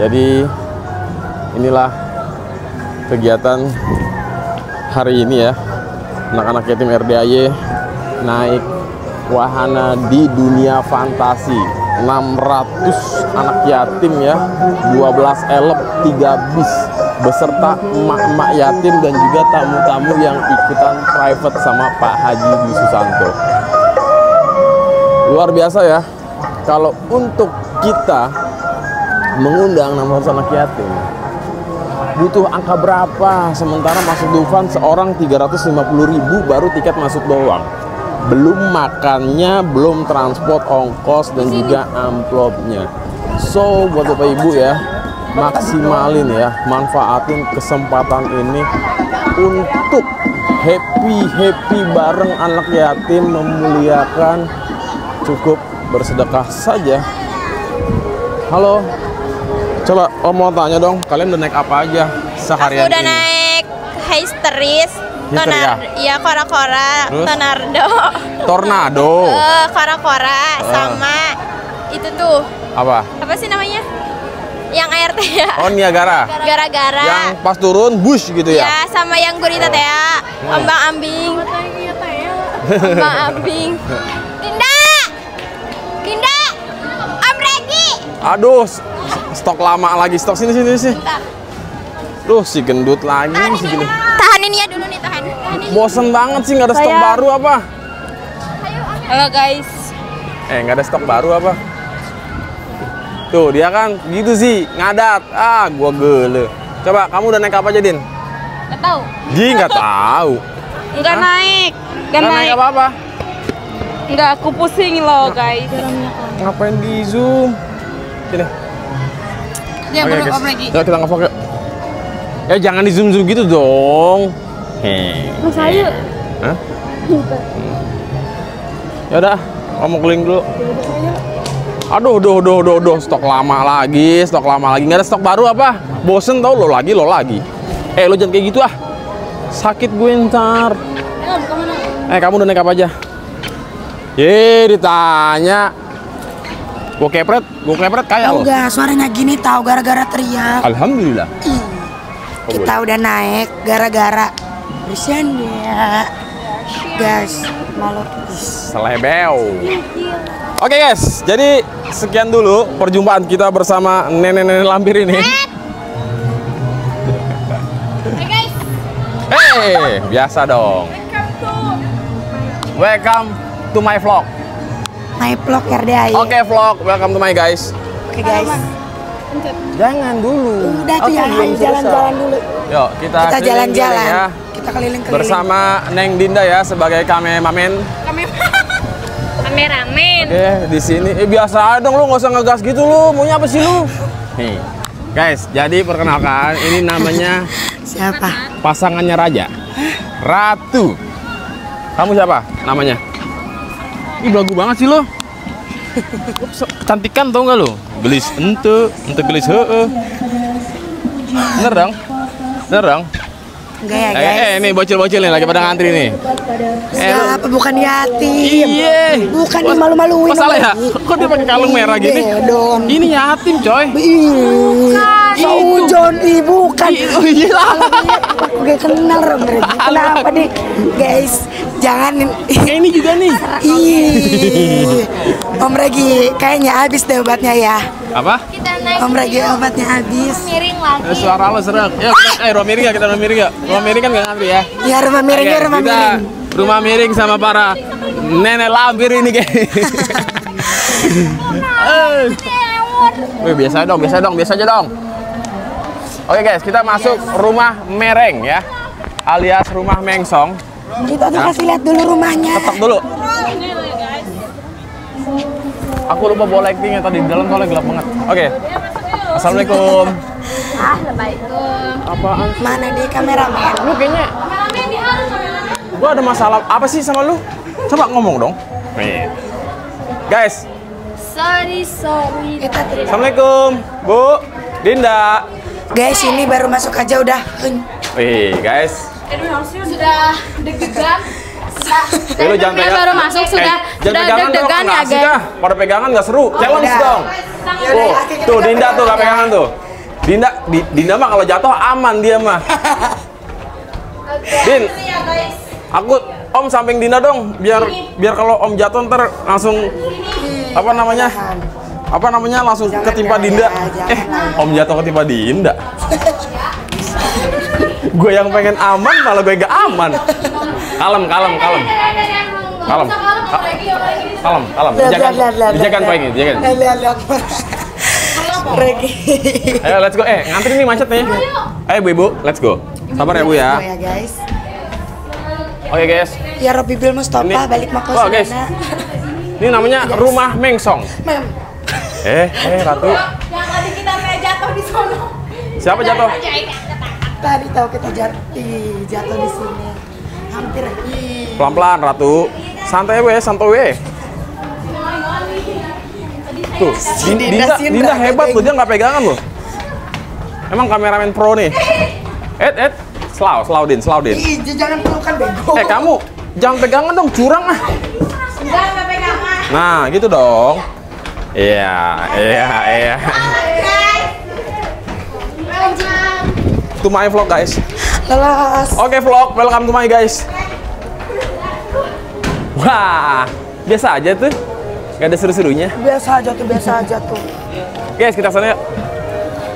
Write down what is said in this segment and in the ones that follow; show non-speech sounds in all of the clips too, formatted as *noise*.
Jadi inilah kegiatan hari ini ya. Anak-anak yatim RDAY naik wahana di dunia fantasi. 600 anak yatim ya, 12 elep, 3 bis beserta emak-emak yatim dan juga tamu-tamu yang ikutan private sama Pak Haji Dwi Susanto. Luar biasa ya. Kalau untuk kita mengundang 600 anak yatim butuh angka berapa? Sementara masuk Dufan seorang 350.000 baru tiket masuk doang. Belum makannya belum transport ongkos dan juga amplopnya. So buat bapak ibu ya maksimalin ya manfaatin kesempatan ini untuk happy happy bareng anak yatim memuliakan. Cukup bersedekah saja. Halo coba om mau tanya dong kalian udah naik apa aja seharian Aku udah ini naik histeris, Hister ya? iya kora-kora, tornado, tornado *laughs* Eh, kora-kora, Ah. sama itu tuh apa apa sih namanya? Yang air teh ya. oh Niagara Gara-gara. yang pas turun bush gitu ya Ya, sama yang gurita teh ya. Ombang ambing. Ombang *laughs* ambing. Dinda! Dinda! Om Regi! aduh stok lama lagi stok sini sini sini Bentar. Duh, si gendut lagi si gendut. Tahanin ya dulu nih, tahan. Tahanin. Bosen banget sih nggak ada stok Saya- baru apa? Halo guys. Eh nggak ada stok baru apa? Tuh dia kan gitu sih ngadat. Ah gua gele. Coba kamu udah naik apa aja Din? Gak tahu. Ji nggak tahu. Enggak Hah? naik. Enggak Nggak naik. naik apa apa? Enggak, aku pusing loh, guys. Ngapain di zoom? Sini. Oke, belum guys. lagi. Yuk kita ngevlog yuk. Ya jangan di zoom zoom gitu dong. Heh. Saya Hah? Ya udah, kamu keliling dulu. Aduh, duh, duh, duh, duh, stok lama lagi, stok lama lagi. Nggak ada stok baru apa? Bosen tau lo lagi, lo lagi. Eh, lo jangan kayak gitu ah. Sakit gue ntar. Eh, kamu udah naik apa aja? Ye, ditanya. Gue kepret, gue kepret kayak lo. Enggak, suaranya gini tahu gara-gara teriak. Alhamdulillah. Oh, Kita udah naik gara-gara bercanda. Guys, malu. Selebeo. Oke guys, jadi sekian dulu perjumpaan kita bersama nenek-nenek lampir ini. Hey, biasa dong. Welcome to my vlog. My vlog RDAI. Oke vlog, welcome to my guys. Oke, guys. Jangan dulu. Udah tuh Aku ya, jalan-jalan dulu. Yuk kita, Kita keliling-keliling jalan-jalan. ya. Kita keliling-keliling. Bersama Neng Dinda ya sebagai kameramen. *laughs* Kameramen. Oke, di sini eh biasa aja dong lu nggak usah ngegas gitu lu. Maunya apa sih lu? Nih. Guys, jadi perkenalkan ini namanya *laughs* Siapa? pasangannya Raja. Ratu. Kamu siapa namanya? Ih, belagu banget sih lo. Kecantikan tau nggak lo? Gelis ente, ente gelis heeh. Bener dong? Bener dong? Enggak ya, Eh, guys. eh, ini bocil-bocil nih lagi pada ngantri nih. Eh, Siapa? Bukan yatim. Iya. Bukan malu-maluin. Masalah ya? Kok dia pakai kalung merah gini? Bedon. Ini yatim, coy. Bukan. Ih, Oh iya lah. Aku gak kenal Regi. Kenapa nih? Guys, jangan Kayak ini juga nih. Ih, Om Regi, kayaknya habis deh obatnya ya. Apa? Kita naik Om Regi obatnya habis. miring Eh, lagi. suara lo serak. Ya, kita, eh rumah miring ya kita rumah miring ya. Rumah miring kan nggak ngantri ya. Ya rumah miring, ya rumah kita miring. rumah miring sama para nenek lampir ini guys. Eh. Wih, biasa dong, biasa dong, biasa aja dong. Oke guys, kita masuk rumah mereng ya, alias rumah mengsong. Kita tuh kasih lihat dulu rumahnya. Ketok dulu. Aku lupa bawa lightingnya tadi di dalam soalnya gelap banget. Oke. Assalamualaikum. Ah, lebaikum. Apaan? Mana di kameramen? Lu kayaknya gua ada masalah apa sih sama lu? Coba ngomong dong. Nih. Guys, Sorry, sorry. Assalamualaikum, Bu, Dinda. Guys, ini baru masuk aja udah. Wih, guys. Sudah deg-degan. Eh, lu jangan Baru masuk, sudah- jangan sudah deg-degan ya, nggak guys. ah. Pada pegangan nggak seru. Challenge udah. dong. Tuh, tuh Dinda tuh gak pegangan tuh. Dinda, Di- Dinda mah kalau jatuh aman dia mah. Din, aku Om samping Dinda dong, biar biar kalau Om jatuh ntar langsung apa namanya? Apa namanya langsung ketimpa Dinda. Eh, Om jatuh ketimpa Dinda. gue yang pengen aman malah gue gak aman. Kalem, kalem, kalem. Kalem. Kalem, kalem. Lihat, Dijaga, lihat, lihat, lihat, dijaga lihat. poinnya, dijaga. Eh, lihat, lihat. Regi. Ayo let's go. Eh, ngantri nih macet nih. Ayo Bu Ibu, let's go. Sabar ya Bu ya. Oh ya guys. Oke guys. Ya Robi Bil Mustafa Ini- balik mau ke Wah, guys. Ini namanya rumah Mengsong. Mem. Eh, eh Ratu. Yang tadi kita kayak jatuh di sono. Siapa jatuh? Tadi tahu kita jatuh, jatuh di sini. Hampir. Pelan-pelan Ratu. Santai we, santai we. Tuh, Din- Dinda Dinda, Dinda hebat loh, dia nggak pegangan loh. Emang kameramen pro nih. Ed, Ed, slow, slow din, slow din. Ih, jangan pelukan bego. Eh kamu, jangan pegangan dong, curang ah. Enggak, enggak pegangan. Nah, gitu dong. Iya, iya, iya. To my vlog guys. Lelas. Oke vlog, welcome to my guys. Wah, biasa aja tuh. Gak ada seru-serunya. Biasa aja tuh, biasa aja tuh. Guys, kita sana yuk.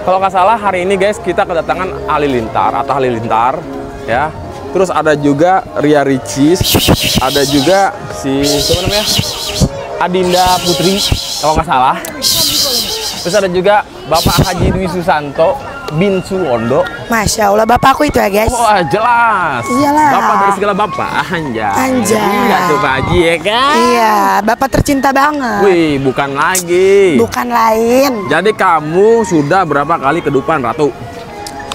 Kalau nggak salah hari ini guys kita kedatangan Halilintar atau Halilintar ya. Terus ada juga Ria Ricis, ada juga si siapa namanya? Adinda Putri kalau nggak salah. Terus ada juga Bapak Haji Dwi Susanto bin Suwondo. Masya Allah, bapakku itu ya guys. Wah jelas. Iyalah. Bapak dari segala bapak. Anjay. Anjay. Iya tuh Pak Haji ya kan? Iya, bapak tercinta banget. Wih, bukan lagi. Bukan lain, Jadi kamu sudah berapa kali ke Dupan Ratu?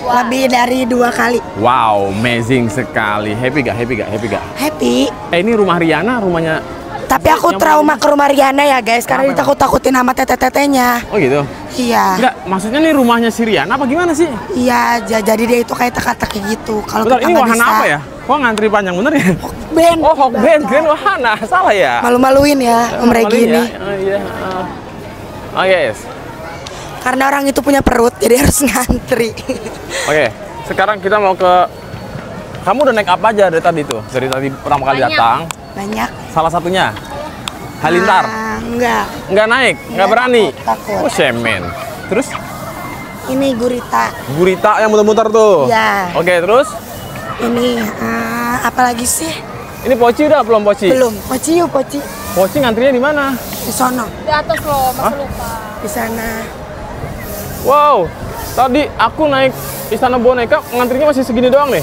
lebih dari dua kali. Wow, amazing sekali. Happy gak? Happy gak? Happy gak? Happy. Eh ini rumah Riana, rumahnya. Tapi aku trauma ke rumah Riana ya guys, karena ditakut-takutin sama tete-tetenya. Oh gitu. Iya. Enggak, maksudnya nih rumahnya si Riana apa gimana sih? Iya, ja- jadi dia itu kayak teka-teki gitu. Kalau ini wahana bisa, apa ya? Kok ngantri panjang bener ya? Ben. Oh, Hokben, Grand Wahana. Salah ya? Malu-maluin ya, Om Regi Maluin ini. ya? Oh iya. Oh, Oh, yes. Karena orang itu punya perut, jadi *laughs* harus ngantri. Oke, sekarang kita mau ke kamu udah naik apa aja dari tadi tuh? Dari tadi pertama kali datang. Banyak. Salah satunya Halilintar. Ah, enggak. Nggak naik, nggak Nggak, berani. takut. Oh, semen. Terus Ini gurita. gurita yang muter-muter tuh. Iya. Oke, terus Ini ah, apa lagi sih? ini poci udah belum poci? Belum. Poci yuk, poci. Poci ngantrinya di mana? Di sono, Di atas loh, masih lupa. di sana. Wow, tadi aku naik Istana Boneka ngantrinya masih segini doang nih.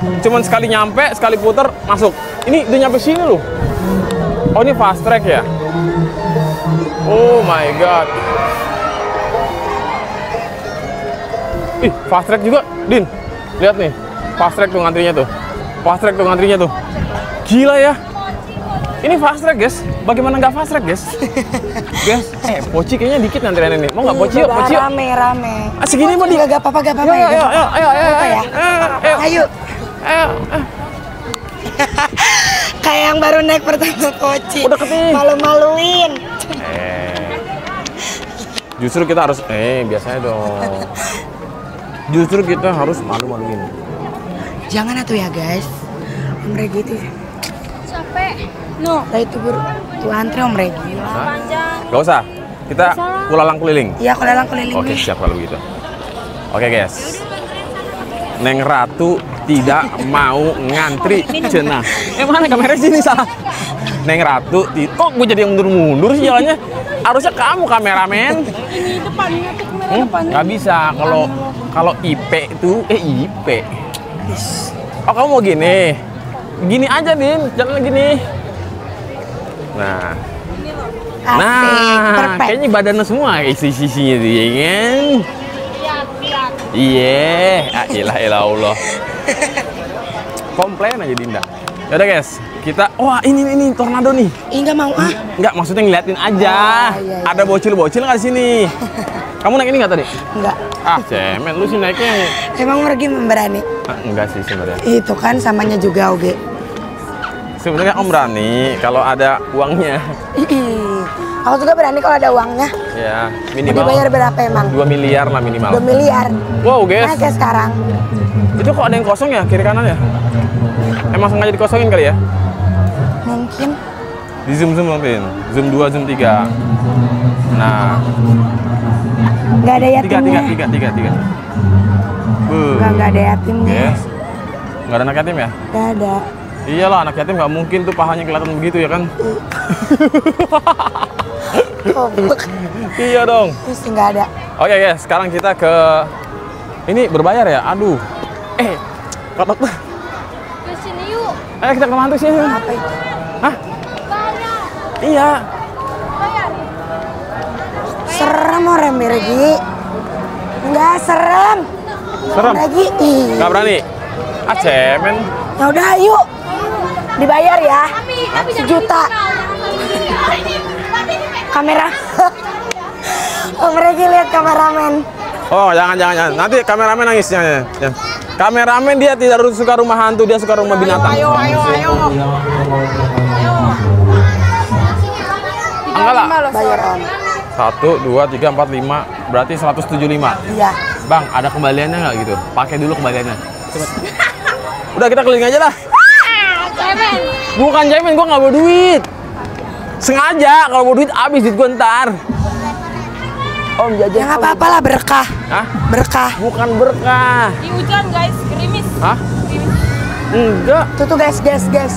Cuman sekali nyampe, sekali puter, masuk. Ini udah nyampe sini loh. Oh ini fast track ya? Oh my god. Ih, fast track juga, Din. Lihat nih, fast track tuh ngantrinya tuh. Fast track tuh ngantrinya tuh. Gila ya. Ini fast track, guys. Bagaimana nggak fast track, guys? *laughs* guys, eh, poci kayaknya dikit ngantriannya nih. Mau nggak poci yuk, poci yuk. Rame, rame. Ah, segini mah di. Enggak, gak apa-apa, gak apa-apa Ayo, ya. ayo, ayo, Ayo. ayo, ayo. *laughs* Kayak yang baru naik pertama ketemu. Malu-maluin. Eh, justru kita harus, eh, biasanya dong. *laughs* Justru kita harus malu-maluin. Jangan atuh ya guys. Om Regi itu. Capek. No. Lah itu buru. Tuh antri Om Regi. Panjang. Gak usah, kita kulalang keliling. Iya, kalau lelang keliling Oke, siap kalau gitu. Oke, guys. Neng Ratu tidak mau ngantri cenah. Eh mana kamera sini salah. Neng Ratu, kok gue jadi yang mundur-mundur sih jalannya? Harusnya kamu kameramen. Ini depannya tuh kamera Hmm, depannya. nggak bisa kalau kalau IP itu eh IP. Oh kamu mau gini? Gini aja din, jalan gini. Nah, Asik, nah, perfect. kayaknya badannya semua isi sisinya tuh ya kan? Iya, ah, ilah ilah Allah. Komplain aja Dinda. Yaudah guys, kita wah ini ini tornado nih. Ih, nggak mau ah. Enggak, maksudnya ngeliatin aja. Oh, iya, iya. Ada bocil-bocil nggak di sini? *laughs* Kamu naik ini nggak tadi? Enggak. Ah, cemen, lu sih naiknya. Emang Om Regi memberani. Ah, enggak sih sebenarnya. Itu kan samanya juga Oge. Sebenarnya Om berani kalau ada uangnya. Aku juga berani kalau ada uangnya. Ya, minimal dibayar berapa emang? 2 miliar lah minimal. 2 miliar. Wow, guys. Nah, kayak sekarang. Itu kok ada yang kosong ya kiri kanan ya? Emang sengaja dikosongin kali ya? Mungkin. Di zoom zoom mungkin. Zoom 2, zoom 3. Nah, Nggak ada tiga, yatimnya. tiga, tiga, tiga, tiga. Buh. Nggak, nggak ada yatimnya. Yes. Nggak ada anak yatim ya? Nggak ada. Iyalah anak yatim nggak mungkin tuh pahanya kelihatan begitu ya kan? Iya dong. Terus nggak ada. Oke guys, sekarang kita ke ini berbayar ya? Aduh. Eh, Pak Dokter. Ke sini yuk. Ayo kita ke mantu sini. Apa itu? Hah? Bayar. Iya. Bayar. Serem orang Regi. Nggak serem. Serem. Ih. Nggak berani. Ah, cemen. Ya udah yuk. Dibayar ya. Sejuta. Kamera. *laughs* Om Regi lihat kameramen. Oh, jangan jangan jangan. Nanti kameramen nangis jangan. jangan. Kameramen dia tidak suka rumah hantu, dia suka rumah binatang. Ayo, ayo, ayo. Enggak lah. Bayar om. Satu, dua, tiga, empat, lima. Berarti 175. Iya. Bang, ada kembaliannya nggak gitu? Pakai dulu kembaliannya. Cepet. Udah kita keliling aja lah. Cemen. Bukan jamin, gua nggak bawa duit. Sengaja, kalau bawa duit habis duit gua ntar. Om Ya jajan. nggak apa-apa lah berkah. Hah? Berkah. Bukan berkah. Di hujan guys, gerimis. Hah? Enggak. Tuh tuh guys, guys, guys.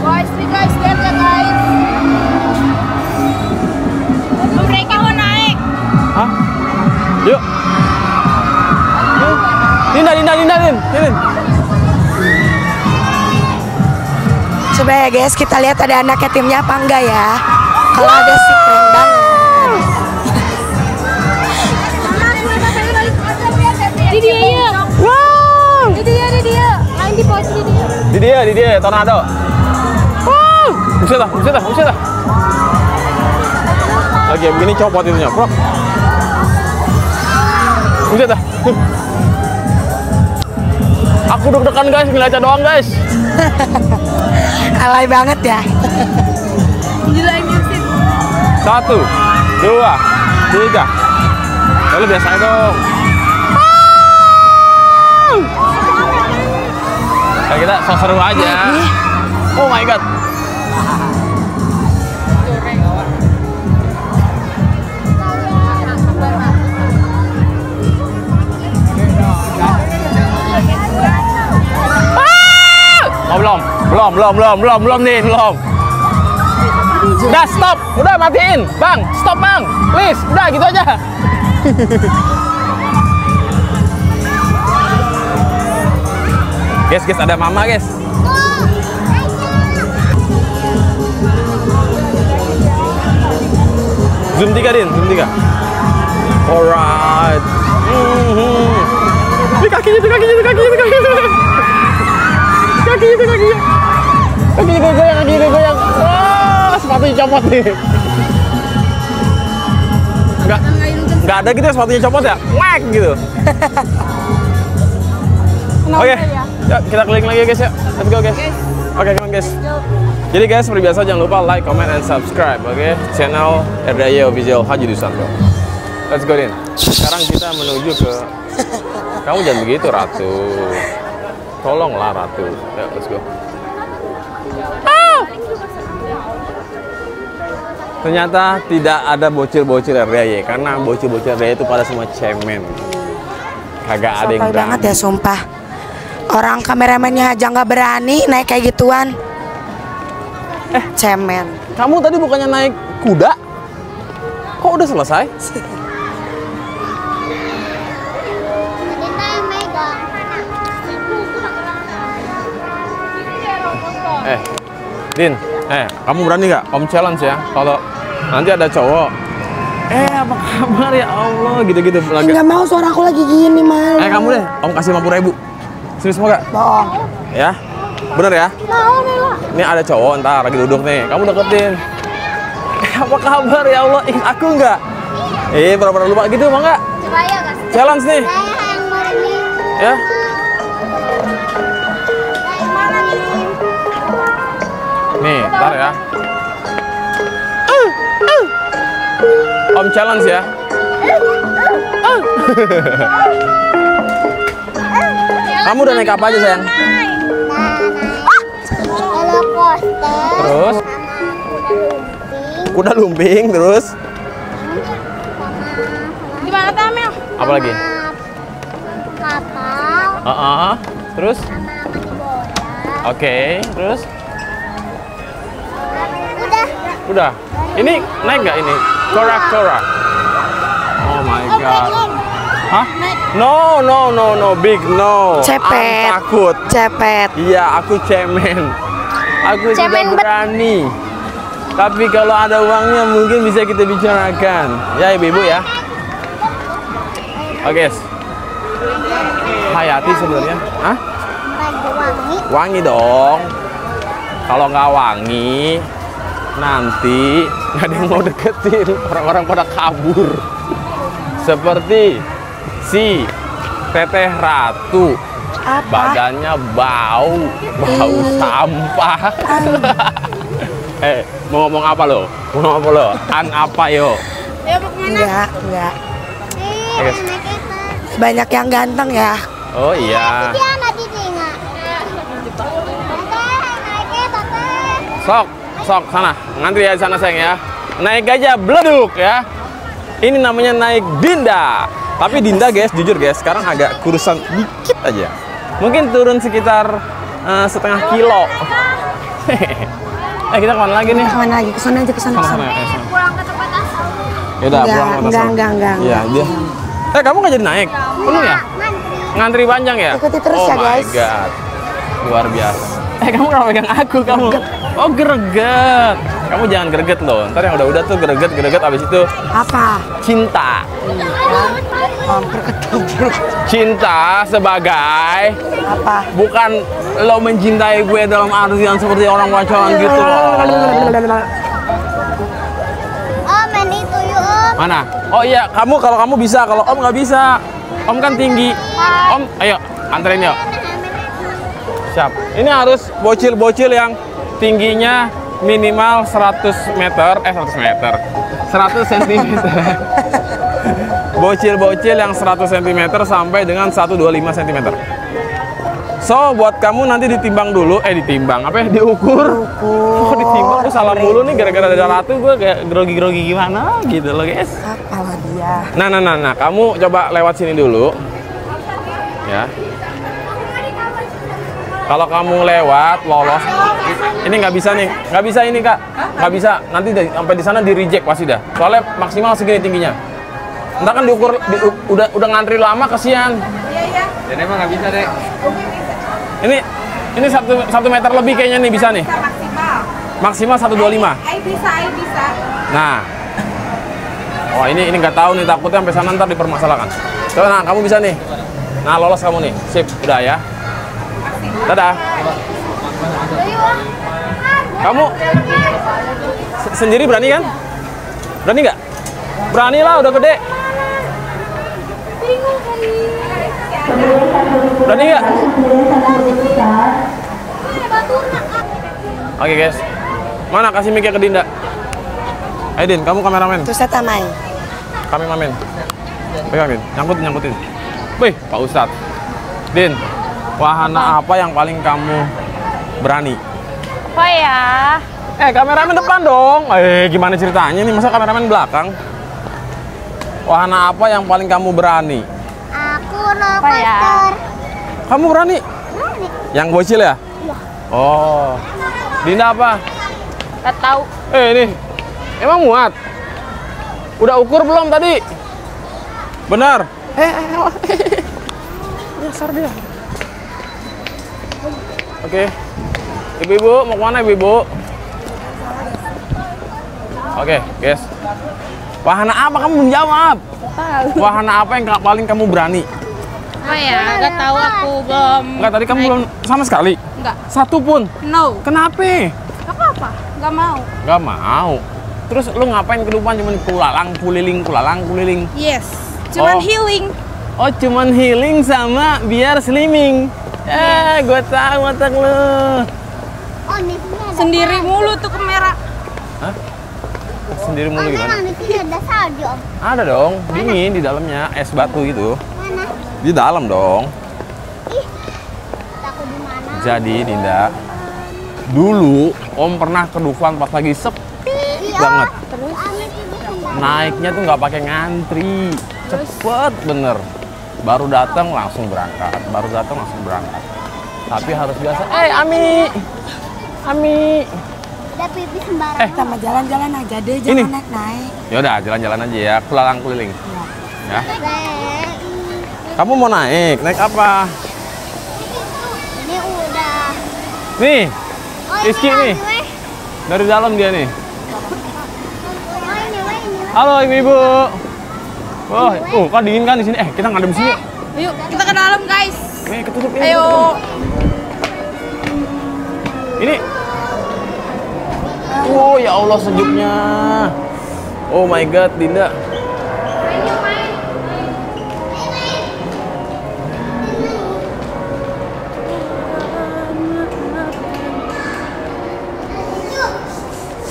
Guys, nih guys, lihat ya guys. Mereka mau naik. Hah? Yuk. Yuk. Dinda, Dinda, Dinda, Din. Din. Coba ya guys, kita lihat ada anak yatimnya apa enggak ya. Kalau ada sih keren banget. Di dia ya. Wow. Di dia, di dia. Main di posisi dia. Di dia, di dia, tornado. Wow. Buset dah, buset dah, buset dah. Lagi ya, begini copot itunya, bro. Buset dah. Aku deg-degan guys, ngeliatnya doang guys. *laughs* Alay banget ya. Satu, dua, tiga. Lalu biasa dong. Ya kita so seru aja. Oh my god. Oh belum, belum, belum, belum, belum, belum nih, belum. Udah stop, udah matiin, bang, stop bang, please, udah gitu aja. guys, guys, ada mama guys. Zoom 3 din, zoom 3 Alright. Mhm. Ini kakinya tuh, kakinya tuh, kakinya tuh, kakinya. Kakinya tuh, kakinya. Kakinya tuh goyang, kakinya tuh goyang. Wah, sepatunya copot nih. Enggak, enggak ada gitu ya sepatunya copot ya? Whack gitu. Oke, yuk kita keliling lagi guys ya. Let's go guys. Oke, come on guys. Jadi guys, seperti biasa jangan lupa like, comment, and subscribe, oke? Channel RDY Official Haji Dusanto. Let's go, Din. Sekarang kita menuju ke... *laughs* Kamu jangan begitu, Ratu. Tolonglah, Ratu. Ya, let's go. Ternyata tidak ada bocil-bocil RDY, karena bocil-bocil RDY itu pada semua cemen. Kagak ada yang Sotoy banget berani. ya sumpah. Orang kameramennya aja nggak berani naik kayak gituan. Eh, cemen. Kamu tadi bukannya naik kuda? Kok udah selesai? Eh, Din, eh, kamu berani nggak? Om challenge ya. Kalau nanti ada cowok, eh apa kabar ya Allah, gitu-gitu lagi. Nggak mau suara aku lagi gini malu. Eh kamu deh, Om kasih 50 ribu. Serius mau nggak? Bohong. Ya, bener ya? Mau Mela. Ini ada cowok ntar lagi duduk nih, kamu deketin. Eh apa kabar ya Allah? Ingat aku nggak? Eh, pura-pura lupa gitu mau nggak? Coba ya. Challenge nih, ya. Nih, ntar ya. Om challenge ya. *laughs* Kamu udah naik apa aja sayang? Terus kuda lumping terus Gimana Tamel? apa lagi? kapal. Terus? sama api bola Oke, terus? Udah. Ini naik nggak ini? Korak korak. Oh my god. Hah? No, no, no, no, big no. Cepet. I'm takut. Cepet. Iya, aku cemen. Aku Cemen tidak berani. Tapi kalau ada uangnya mungkin bisa kita bicarakan. Ya, ibu-ibu ya. Oke. guys. Hayati sebenarnya. Hah? Wangi dong. Kalau nggak wangi, nanti nggak ada yang mau deketin. Orang-orang pada kabur. Seperti si Teteh Ratu. Apa? Badannya bau, bau sampah. *laughs* eh, mau ngomong apa lo? Mau ngomong apa lo? An apa yo? Ya mau ke mana? Enggak, enggak. kita Banyak yang ganteng ya. Oh iya. teteh Sok, sok sana. Ngantri ya di sana sayang ya. Naik aja bleduk ya. Ini namanya naik Dinda. Tapi Dinda guys, jujur guys, sekarang agak kurusan dikit aja. Mungkin turun sekitar eh, setengah kilo. *laughs* eh kita ke mana lagi nih? Ke mana lagi? Ke sana aja, ke sana, Sana, sana, ke sana. sana. pulang ke tempat asal Yaudah, Enggak, pulang ke enggak, enggak, enggak, Iya, enggak. dia. Eh, kamu nggak jadi naik? Penuh ya? ngantri panjang ya? Ikuti terus oh ya, my guys. God. Luar biasa. Eh, kamu kenapa pegang aku? Kamu? Oh, greget. Kamu jangan greget loh. Ntar yang udah-udah tuh greget, greget. Abis itu Apa? cinta. Hampir ketubruk. Cinta sebagai Apa? bukan lo mencintai gue dalam artian seperti orang pacaran gitu loh. oh main itu yuk om Mana? Oh iya, kamu kalau kamu bisa, kalau Om nggak bisa. Om kan tinggi. Om, ayo anterin yuk. Siap. Ini harus bocil-bocil yang tingginya minimal 100 meter, eh 100 meter, 100 cm. *laughs* Bocil-bocil yang 100 cm sampai dengan 125 cm. So, buat kamu nanti ditimbang dulu, eh ditimbang, apa ya, diukur. Oh, ditimbang, tuh salah mulu nih gara-gara ada ratu gue kayak grogi-grogi gimana gitu loh guys. Apalah dia. Nah, nah, nah, nah, kamu coba lewat sini dulu. Ya. Kalau kamu lewat lolos, ini nggak bisa nih, nggak bisa ini kak, nggak bisa. Nanti dari- sampai di sana di reject pasti dah. Soalnya maksimal segini tingginya. Entar kan diukur, di- udah udah ngantri lama kesian. Iya iya. Dan emang nggak bisa deh. Ini ini satu satu meter lebih kayaknya nih bisa nih. Maksimal. Maksimal 125. Ay bisa, ay bisa. Nah, oh ini ini nggak tahu nih takutnya sampai sana ntar dipermasalahkan. Coba nah kamu bisa nih. Nah lolos kamu nih, sip, udah ya. Dadah. Kamu se- sendiri berani kan? Berani nggak? Berani lah, udah gede. Berani nggak? Oke guys, mana kasih mic ke Dinda? Ayo Din, kamu kameramen. Terus saya tamai. Kami mamen. Pegang Din, nyangkutin nyangkutin. Wih, Pak Ustadz. Din, wahana apa yang paling kamu berani? Apa ya? Eh, kameramen depan dong. Eh, gimana ceritanya nih? Masa kameramen belakang? Wahana apa yang paling kamu berani? aku roller ya? Kamu berani? Berani. Yang bocil ya? Oh. Dinda apa? Gak tahu. Eh, ini. Emang muat? Udah ukur belum tadi? Benar. Eh, eh, eh. *laughs* Nyasar dia. Oke. Ibu-ibu mau ke mana ibu-ibu? Oke, guys. Wahana apa kamu belum jawab? Wahana apa yang paling kamu berani? Apa ya? Gak tahu aku belum. Enggak, tadi kamu belum sama sekali. Enggak. Satu pun. No. Kenapa? Gak apa-apa. Gak mau. Gak mau. Terus lu ngapain ke depan cuman kulalang, kuliling, kulalang, kuliling? Yes. Cuman Oh. healing. Oh, cuman healing sama biar slimming. Eh, gue tahu otak lu. oh Sendiri mulu tuh kamera. sendiri mulu Oh, gimana? di sini ada salju, Om. Ada dong, dingin di dalamnya, es batu gitu. Mana? Di dalam dong. Takut di mana? Jadi Dinda, dulu Om pernah ke Dufan pas lagi sepi Iya. banget. Terus? Naiknya tuh nggak pakai ngantri, cepet bener. Baru datang langsung berangkat, baru datang langsung berangkat. Tapi harus biasa. Eh Ami, Ami. Ada pipi sembarangan. Eh. Mah jalan-jalan aja deh, Ini. jangan naik-naik. Yaudah jalan-jalan aja ya, keliling keliling. Ya. Nek, Kamu mau naik? Naik apa? Ini udah. Nih, Oh, lagi, nih. dari dalam dia nih. Oh, ini, ini. Halo ibu-ibu. Wah, oh, kan dingin kan di sini. Eh, kita ngadem sini. yuk. Yuk, kita ke dalam, guys. Nih, ketutup ini. Ayo. ketutup. Ini. Oh, ya Allah sejuknya. Oh my god, Dinda.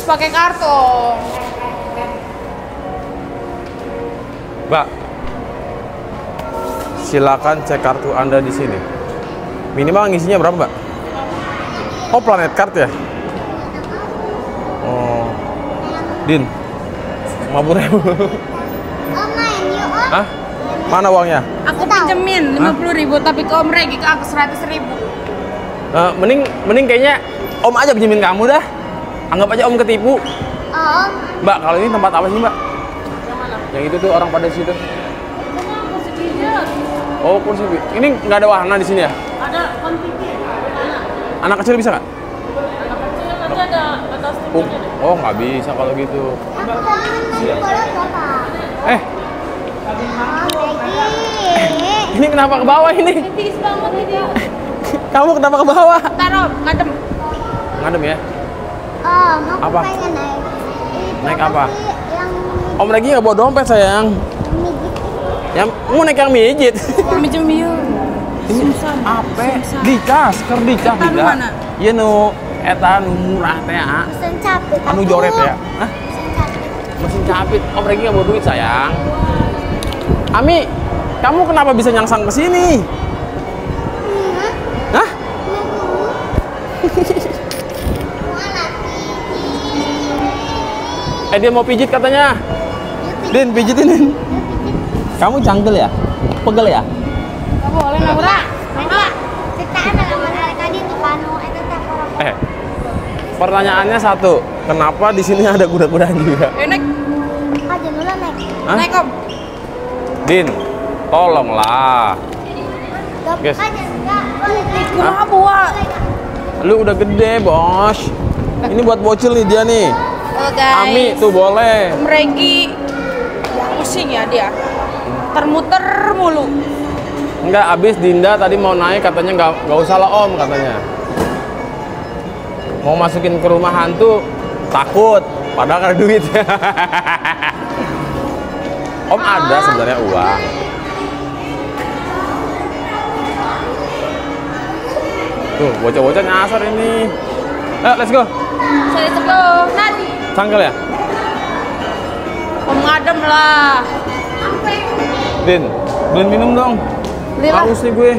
Pakai kartu. Mbak. Silakan cek kartu Anda di sini. Minimal ngisinya berapa, Mbak? Oh, Planet Card ya? Oh. Din. 50 ribu. Main yuk, Om. Hah? Mana uangnya? Aku pinjemin 50 ribu, tapi ke Om Regi ke aku 100 ribu. Eh, mending mending kayaknya Om aja pinjemin kamu dah. Anggap aja Om ketipu. Oh, Om. Mbak, kalau ini tempat apa sih, Mbak? Yang itu tuh orang pada situ. Oh, kursi. Ini nggak ada wahana di sini ya? Ada kontipi. Anak kecil bisa nggak? Nanti ada atas Oh, oh, nggak bisa kalau gitu. Eh, Oh, ini kenapa ke bawah ini? Tipis banget ini. *laughs* Kamu kenapa ke bawah? Taruh, ngadem. Ngadem ya? Om, aku Apa? pengen naik. Itu Naik apa? tapi Om lagi nggak bawa dompet sayang. mijit. Yang mau naik yang mijit. Pinjem yuk. Apa? Dicas, ker dicas tidak? mana? Iya nu, eta nu murah teh. Mesin capit. Anu joret ya? Hah? Mesin capit. Om lagi nggak bawa duit sayang. Ami, kamu kenapa bisa nyangsang ke sini? Hmm, Hah? Eh dia mau pijit katanya. Din, pijitin Din. Kamu cangkel ya? Pegel ya? Gak boleh, Naura. Naura. Kita ada kamar mereka di tuh kanu. Itu tak orang. Eh, pertanyaannya satu. Kenapa di sini ada kuda-kudaan juga? Yuk, naik. Aja dulu naik. Hah? Naik, Om. Din, tolonglah. Guys. naik. Kumaha buah. Lu udah gede, bos. Ini buat bocil nih dia nih. Oh, guys. Ami tuh boleh. Om Regi. Pusing ya dia. Termuter mulu. Enggak, abis Dinda tadi mau naik katanya nggak nggak usah lah om katanya. Mau masukin ke rumah hantu takut, padahal ada duit. *laughs* om ada sebenarnya uang. Tuh, bocah-bocah nyasar ini. Ayo, let's go. Saya sebelah. Nanti. Cangkel ya? Ngadem lah. Din, beliin minum dong. Belilah. Haus nih gue.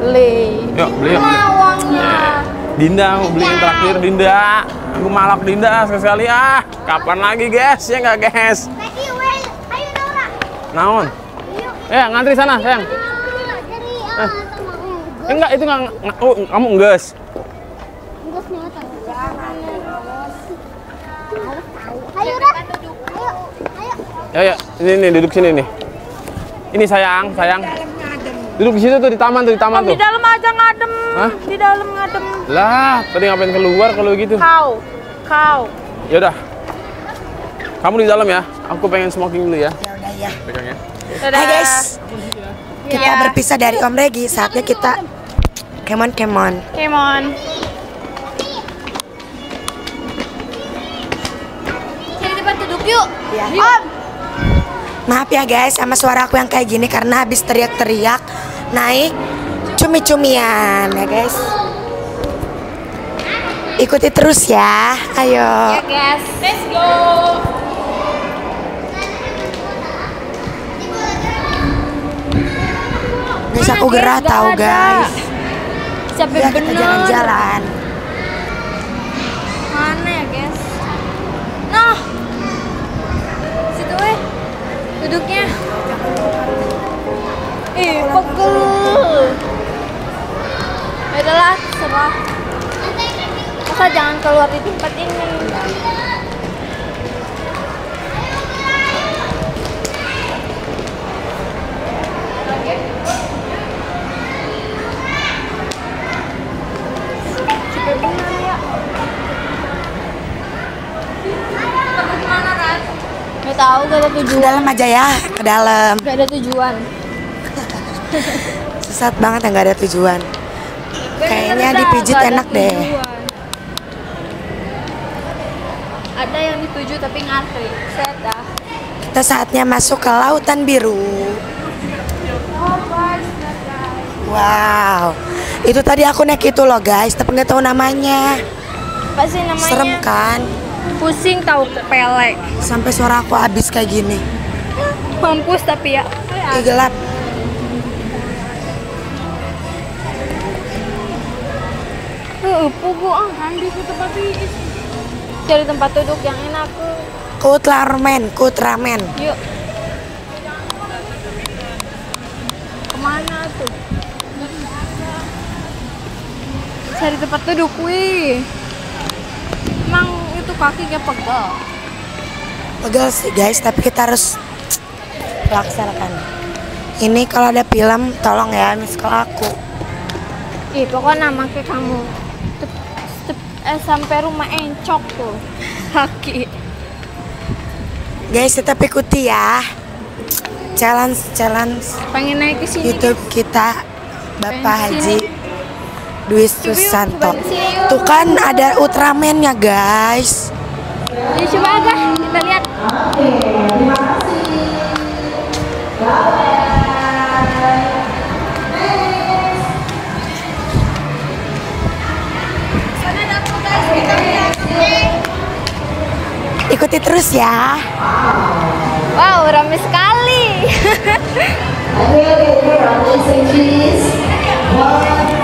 Beli. Yuk, beli yuk. beli. uangnya. Dinda mau beliin traktir Dinda. Aku malak Dinda sekali-sekali ah. Kapan lagi guys? Ya nggak guys? Naon? Yuk. Eh ngantri sana sayang. Ah, Eh. Unggus. Eh, enggak itu nggak. nggak- Oh, kamu enggas. Unggus nih, Otong. Ayo, Ra. Ayo. Ayo. Ya ya, ini nih duduk sini nih. Ini sayang, sayang. Duduk di situ tuh di taman tuh di taman Om tuh. di dalam aja ngadem. Hah? Di dalam ngadem. Lah, tadi ngapain keluar kalau gitu? Kau. Kau. Ya udah. Kamu di dalam ya. Aku pengen smoking dulu ya. Ya udah ya. Pegang ya. Dadah. Hai guys, kita Iya. berpisah dari Om Regi. Saatnya kita come on, come on. Come on. Sini depan duduk yuk. Ya. Om. Maaf ya guys sama suara aku yang kayak gini karena habis teriak-teriak naik cumi-cumian ya guys. Ikuti terus ya. Ayo. Ya guys, let's go. Guys aku gerah tau guys. Capek iya, ya, kita jalan-jalan. Duduknya. Ih, pegel. Ya udahlah, serah. Masa jangan keluar di tempat ini. Capek bener ya. Pergi ke mana, Ran? Gak tahu, gak ada Ke tujuan. dalam aja ya, ke dalam. Gak ada tujuan. *laughs* Sesat banget ya nggak ada tujuan. Kayaknya dipijit gak ada enak deh. tujuan. Ada yang dituju tapi ngantri. Set dah. Kita saatnya masuk ke lautan biru. Wow, itu tadi aku naik itu loh guys, tapi nggak tahu namanya. Apa sih namanya? Serem kan? Pusing tahu pelek. Sampai suara aku habis kayak gini. Mampus tapi ya. Ih, gelap. Uh, pugu ah, ke tempat. Cari tempat duduk yang enak. Kutramen, kutramen. Yuk. Ke mana tuh? Cari tempat duduk, wih. Emang itu kaki kayak pegel. Pegel sih guys, tapi kita harus laksanakan. Ini kalau ada film, tolong ya miss call aku. Ih, pokoknya nama kayak kamu. Tep- tep- eh, sampai rumah encok tuh. *laughs* Kaki. Guys, tetap ikuti ya. Challenge challenge Pengen naik ke sini. YouTube kita Bapak Pengen Haji. Dwi Susanto. Tuh kan ada Ultraman-nya guys. Jadi coba aja kita lihat. Ikuti terus ya. Wow, ramai sekali. *laughs*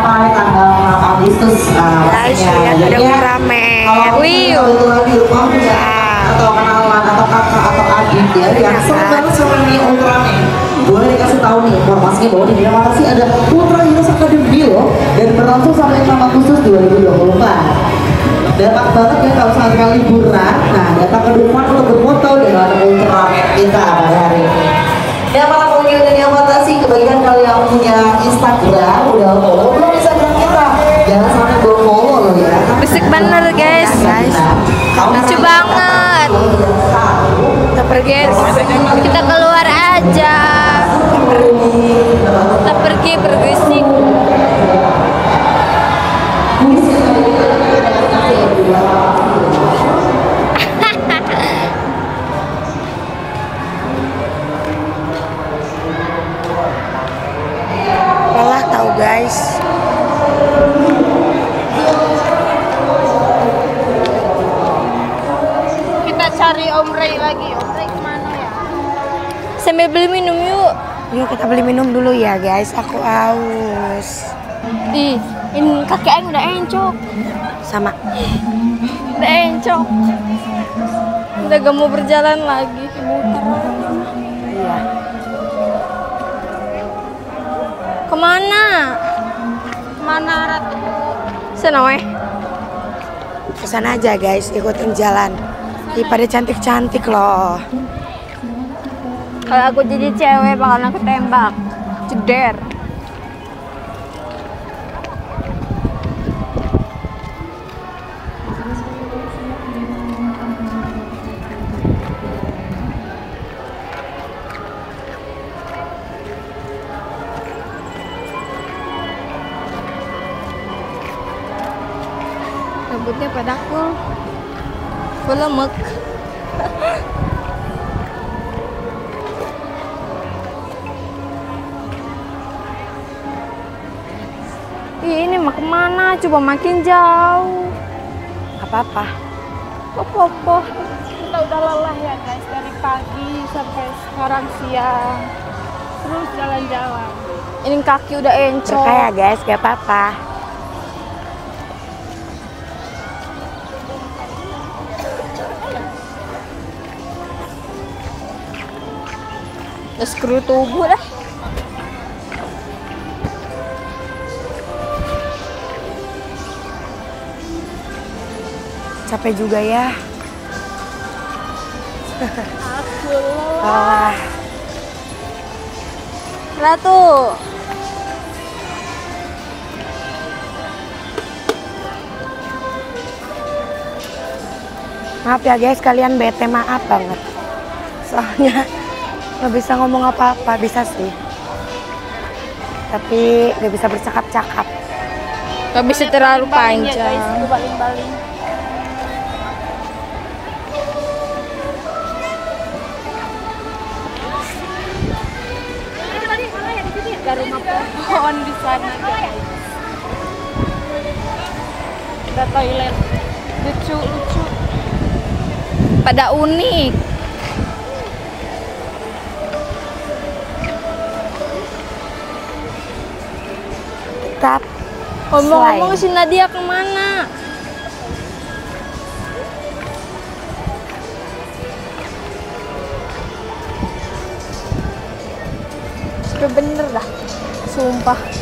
Agustus. Guys, pastinya. lihat ada Jadinya, Ultraman. Kalau Wih. rumah punya atau kenalan atau kakak atau adik ya yang seneng banget sama dunia Ultraman boleh dikasih tahu nih informasinya bahwa di fantasi ada Ultra Heroes Academy loh dan berlangsung sampai 6 Agustus 2024 dapat banget ya kalau saat kali liburan nah datang ke Dufan untuk berfoto dengan Ultraman kita pada hari ini dan para pengunjung dunia fantasi kebagian kalau yang punya Instagram udah follow belum Instagram kita jangan sampai belum follow loh Bersik bener guys. Guys, Lucu banget. kita pergi. Kita keluar aja. Kita pergi bergesik. Lelah Sambil beli minum yuk. Yuk kita beli minum dulu ya guys. Aku haus. Ih, ini kaki Aing udah encok. Sama. Udah encok. Udah gak mau berjalan lagi. Muter. Iya. Ke mana? Ke mana Ratu? Sana weh. Ke sana aja guys, ikutin jalan. Ih, pada cantik-cantik loh. Kalau aku jadi cewek bakalan aku tembak. Jeder. Rambutnya pada cool. Full lemek. Ke mana? Coba makin jauh. Apa-apa. Apa-apa. Kita udah lelah ya guys dari pagi sampai sekarang siang. Terus jalan-jalan. Ini kaki udah encok. Ya guys, gak apa-apa. Skru tubuh dah. Capek juga ya. Aku Ah, Ratu. maaf ya guys, kalian bete maaf banget. Soalnya nggak bisa ngomong apa-apa, bisa sih. Tapi nggak bisa bercakap-cakap. Gak bisa terlalu baling ya, guys. panjang. Baling-baling. Sana. Ada toilet lucu lucu. Pada unik. Tap. Ngomong-ngomong si Nadia ke mana? Sudah bener dah. Sumpah.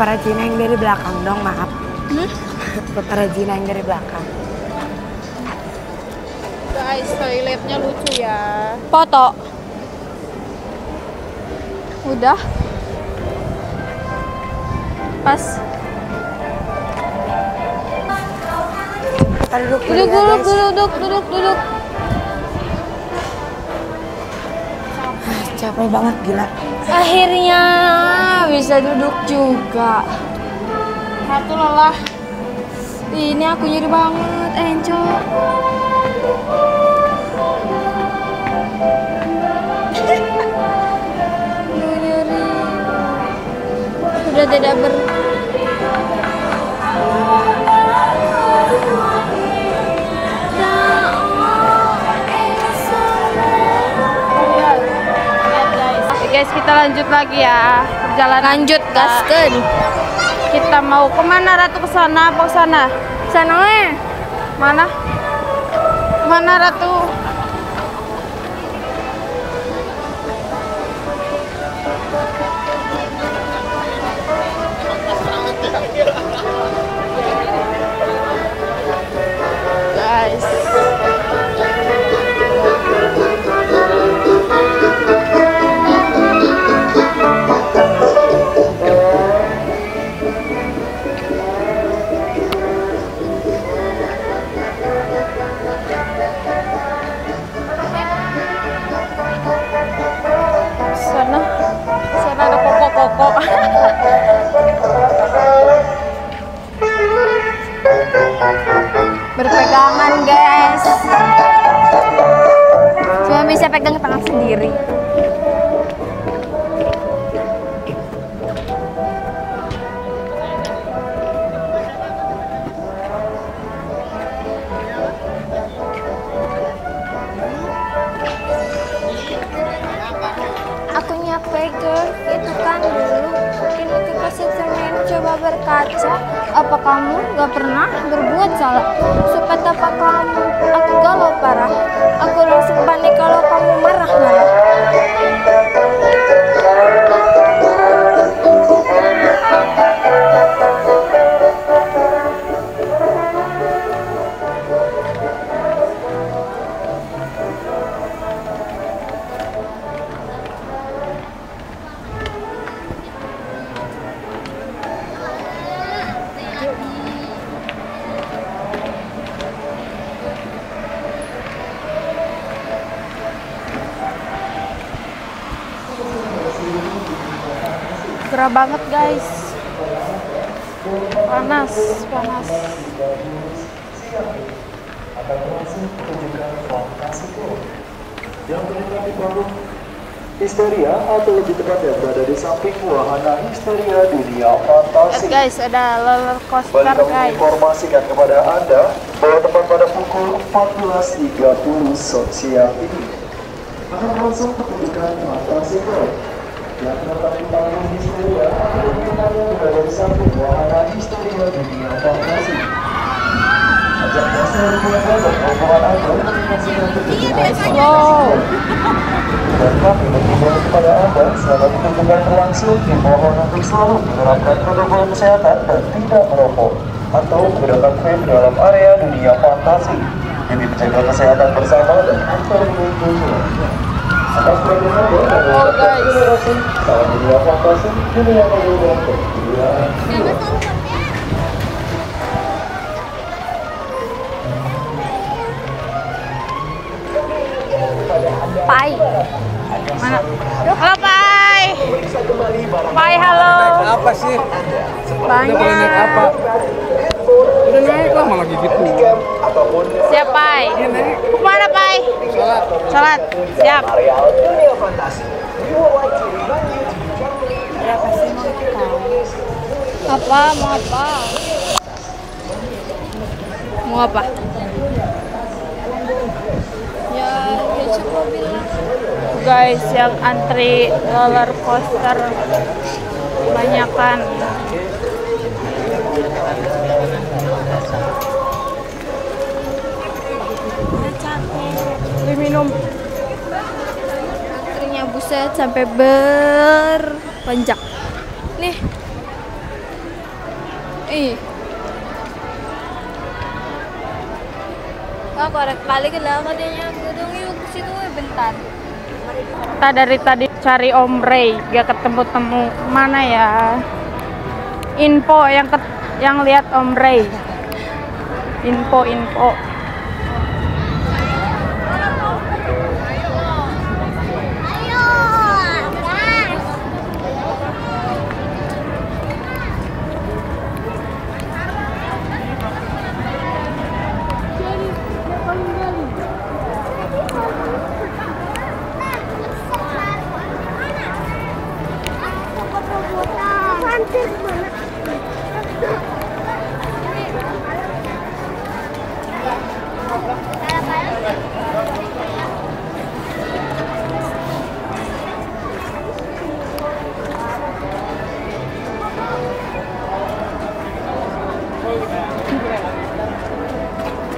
Paparajina yang dari belakang dong, maaf. Hmm? *laughs* Paparajina yang dari belakang. Guys, toiletnya lucu ya. Foto. Udah. Pas. Kita duduk dulu Duduk, ya, duduk, guys. duduk, duduk, duduk. Capek banget gila. Akhirnya bisa duduk juga. Satu lelah. Ini aku nyeri banget, nyeri. Sudah tidak ber... guys. Kita lanjut lagi ya perjalanan. Lanjut, kita. gasken. Kita mau ke mana Ratu ke sana apa ke sana? Sana weh. Mana? Mana Ratu? Berpegangan, guys. Cuma bisa pegang tangan sendiri. Pegang itu kan dulu ini dikasih cermin coba berkaca apa kamu gak pernah berbuat salah? Sepet apa kamu? Aku galau parah. Aku langsung panik kalau kamu marah Gerah banget guys. panas panas yang produk Histeria atau lebih tepatnya berada di samping wahana histeria dunia Lihat fantasi. guys ada roller coaster Kembali kami guys informasikan kepada Anda bahwa tepat pada pukul 14.30 siang ini akan berlangsung pertunjukan fantasi World yang panggung histeria di histeria dunia fantasi. Ajak rombongan Anda untuk dan kami kepada Anda selama untuk selalu menerapkan protokol kesehatan dan tidak atau dalam area dunia fantasi demi menjaga kesehatan bersama dan antar individu. Oh, guys. Pai mana halo Pai Pai halo Apa sih? banyak apa? Udah naik lah malah gitu. Siap Pai. Mana Pai. Salat. Siap. Apa mau apa? Mau apa? Ya, ya coba bilang. guys yang antri roller coaster banyakan minum Antrinya buset sampai berpanjang. Nih. Ih. Kak, korek balik ke dalam adanya gedung yuk ke situ eh, bentar. kita dari tadi cari Om Ray gak ketemu temu mana ya info yang ket, yang lihat Om Ray info info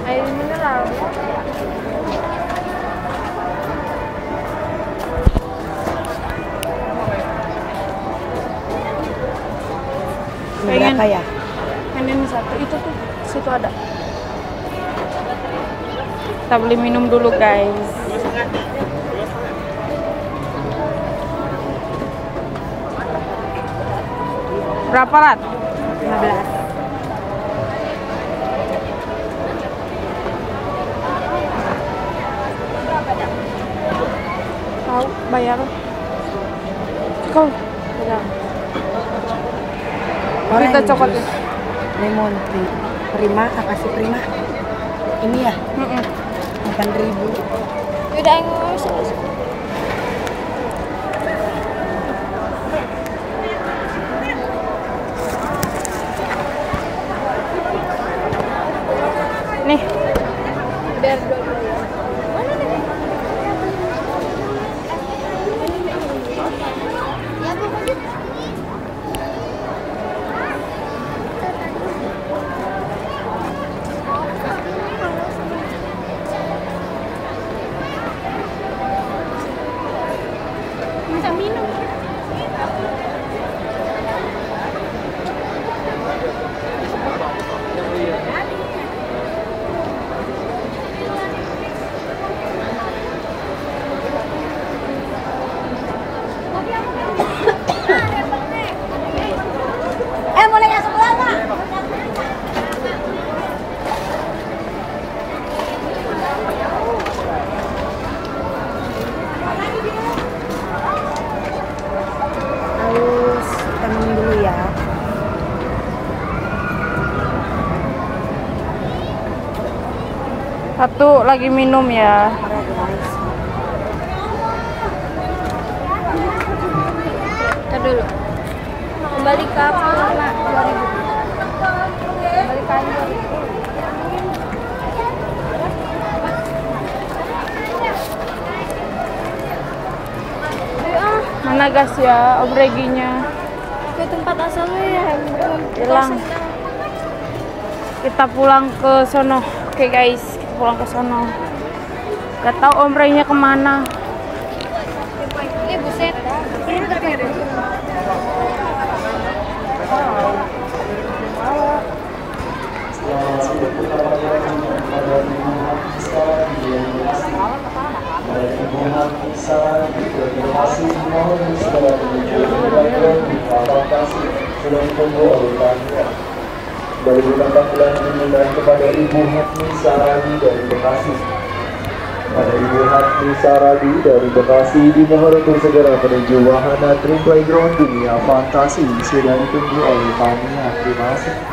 air mineral Ini Pengen. berapa ya? ini satu itu tuh situ ada kita beli minum dulu guys berapa rat 15. tahu bayar kau pegang kita coklat Lemon tea. Prima, kasih prima. Ini ya, Mm-mm. 8000 Udah ngomong selesai. nih Satu lagi minum ya. Kita dulu. Kembali ke apa? Mak? 2000. Kembali ke Anjur. Mana gas ya, Om Reginya? ke tempat asalnya ya. Hilang. Kita pulang ke sono. Oke guys, kita pulang ke sono. Gak tahu Om Rey-nya ke mana. Eh buset. Dari ditambah bulan ini dan kepada Ibu Hatmi Saradi dari Bekasi. Pada Ibu Hatmi Saradi dari Bekasi dimohon untuk segera menuju wahana Dream Playground Dunia Fantasi sudah ditunggu oleh Tania. Terima kasih.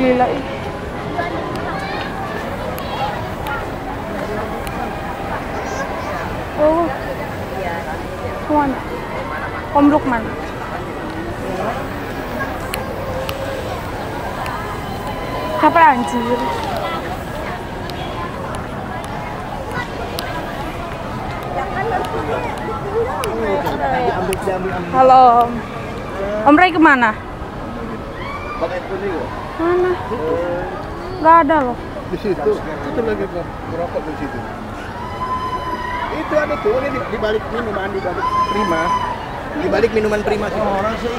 Oh. Om Lukman. Capek anjir. Halo. Om. Ray ke mana? Mana? Gak ada loh. di situ itu lagi merokok di situ itu ada tuh ini di, di balik minuman di balik prima di balik minuman prima sih orang sih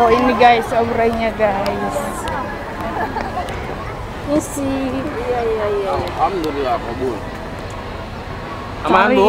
Oh ini guys, Om Ray-nya guys. Isi. Alhamdulillah kabul. Aman bu.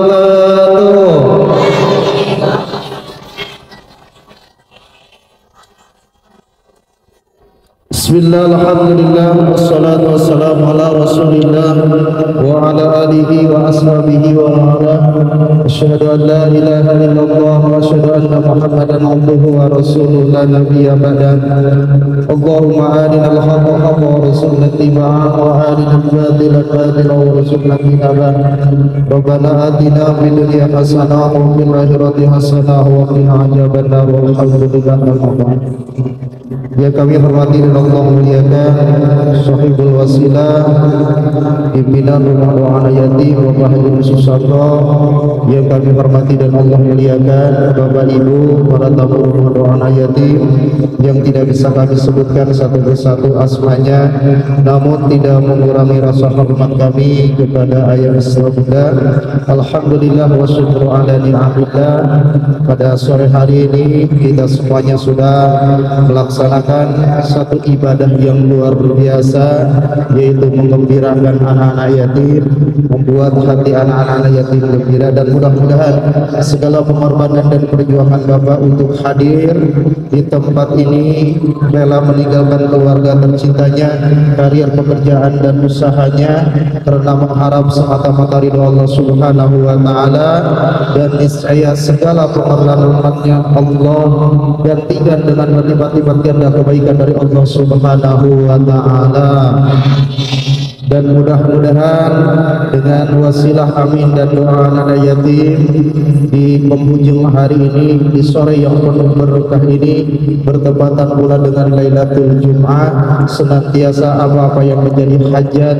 الله الحمد لله والصلاة والسلام على رسول الله وعلى آله وأصحابه وموالاه. أشهد أن لا إله إلا الله وأشهد أن محمدا عبده ورسوله لا نبي بعده. اللهم آلنا الحق حق ورسولنا اتباعا وآلنا الباطل باطلا ورسولنا اجتنابا ربنا آتنا في الدنيا حسنة وفي الآخرة حسنة وقنا عذاب النار والحمد لله رب العالمين. Ya kami hormati dan Allah muliakan Sahibul wasilah Pimpinan rumah doa yatim Bapak Haji Susanto. Yang kami hormati dan Allah muliakan Bapak Ibu Para tamu rumah doa yatim Yang tidak bisa kami sebutkan satu persatu asmanya Namun tidak mengurangi rasa hormat kami Kepada ayah Islamullah Alhamdulillah wa syukur ala ni'amillah Pada sore hari ini Kita semuanya sudah melaksanakan satu ibadah yang luar biasa yaitu mengembirakan anak-anak yatim membuat hati anak-anak yatim gembira dan mudah-mudahan segala pengorbanan dan perjuangan Bapak untuk hadir di tempat ini rela meninggalkan keluarga tercintanya karier pekerjaan dan usahanya karena mengharap semata-mata ridho Allah Subhanahu wa taala dan niscaya segala pengorbanan Allah gantikan dengan berlipat-lipat ganda kebaikan dari Allah Subhanahu wa taala. Dan mudah-mudahan dengan wasilah amin dan doa anak yatim di penghujung hari ini di sore yang penuh berkah ini bertepatan pula dengan Lailatul Jum'ah senantiasa apa-apa yang menjadi hajat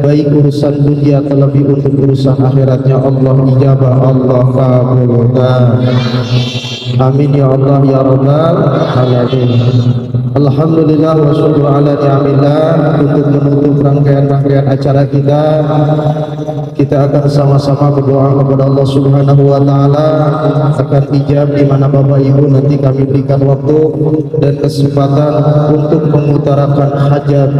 baik urusan dunia terlebih untuk urusan akhiratnya Allah ijabah Allah kabulkan. Amin ya Allah ya Rabbal alamin Alhamdulillah wa syukur ala ni'amillah. Untuk menutup rangkaian-rangkaian acara kita kita akan sama-sama berdoa kepada Allah Subhanahu wa taala. Akan ijab di mana Bapak Ibu nanti kami berikan waktu dan kesempatan untuk mengutarakan hajat,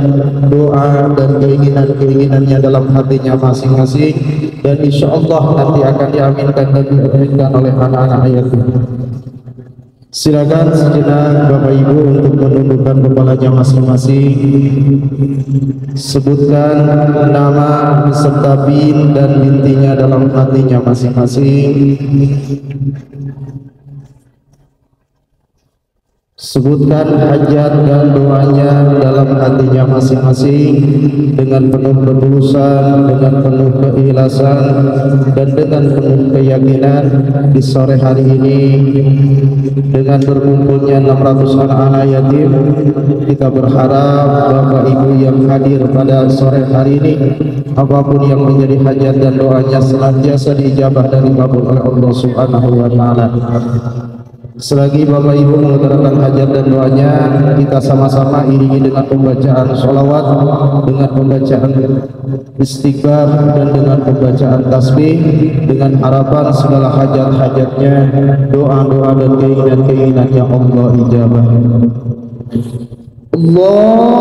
doa dan keinginan-keinginannya dalam hatinya masing-masing. Dan insya Allah nanti akan diaminkan dan diaminkan oleh anak-anak ayat ini. Silakan sejenak Bapak Ibu untuk menundukkan kepalanya masing-masing. Sebutkan nama serta bin dan bintinya dalam hatinya masing-masing. Sebutkan hajat dan doanya dalam hatinya masing-masing dengan penuh ketulusan, dengan penuh keikhlasan dan dengan penuh keyakinan di sore hari ini dengan berkumpulnya 600 anak-anak yatim kita berharap Bapak Ibu yang hadir pada sore hari ini apa pun yang menjadi hajat dan doanya senantiasa diijabah dan dikabul oleh Allah Subhanahu wa taala. Selagi Bapak Ibu mengutarakan hajat dan doanya, kita sama-sama iringi dengan pembacaan sholawat, dengan pembacaan istighfar dan dengan pembacaan tasbih, dengan harapan segala hajat-hajatnya, doa-doa dan keinginan-keinginan yang Allah ijabah. Allah